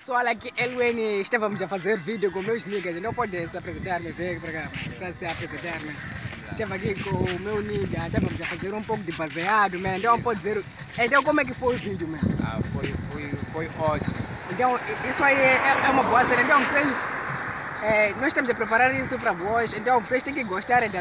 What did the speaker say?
Pessoal, aqui é Luene. estávamos a fazer vídeo com meus niggas, não pode se apresentar, me ver para cá, para se apresentar me. Estava aqui com o meu nigga, estávamos a fazer um pouco de baseado, man. Então pode dizer, então como é que foi o vídeo, man? Ah, foi, foi, foi ótimo. Então isso aí é, é, é uma boa cena, então vocês, é, nós estamos a preparar isso para vós, então vocês têm que gostar da